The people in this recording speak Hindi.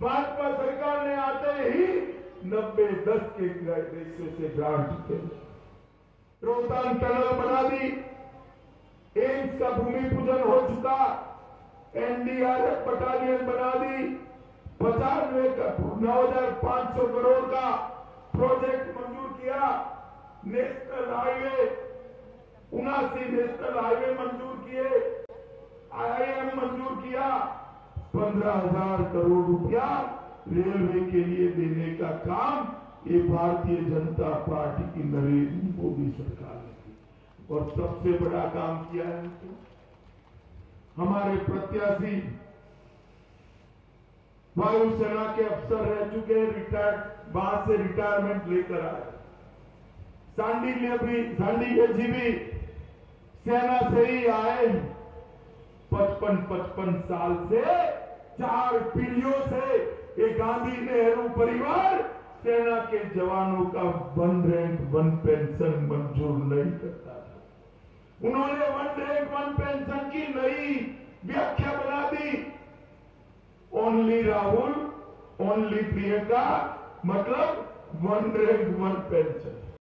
भाजपा सरकार ने आते ही नब्बे दस के रेशियो से ग्रांट चुके रोहतांग टनल बना दी। एम्स का भूमि पूजन हो चुका। एनडीआरएफ बटालियन बना दी। पचानवे नौ हज़ार पाँच सौ करोड़ का प्रोजेक्ट मंजूर किया। National highway. उनासी नेशनल हाईवे मंजूर किए। आईआईएम मंजूर किया। पंद्रह हज़ार करोड़ रुपया रेलवे के लिए देने का काम ये भारतीय जनता पार्टी की नरेंद्र मोदी सरकार ने की और सबसे बड़ा काम किया है तो हमारे प्रत्याशी वायुसेना के अफसर रह चुके हैं रिटायर्ड वहाँ से रिटायरमेंट लेकर आए। सांडिल्य भी सांडिल्य जी भी सेना से ही आए पचपन पचपन साल से चार पीढ़ियों से ये गांधी नेहरू परिवार सेना के जवानों का वन रैंक, वन पेंशन मंजूर नहीं करता था। उन्होंने वन रैंक, वन पेंशन की नई व्याख्या बना दी। ओनली राहुल ओनली प्रियंका मतलब वन रैंक, वन पेंशन।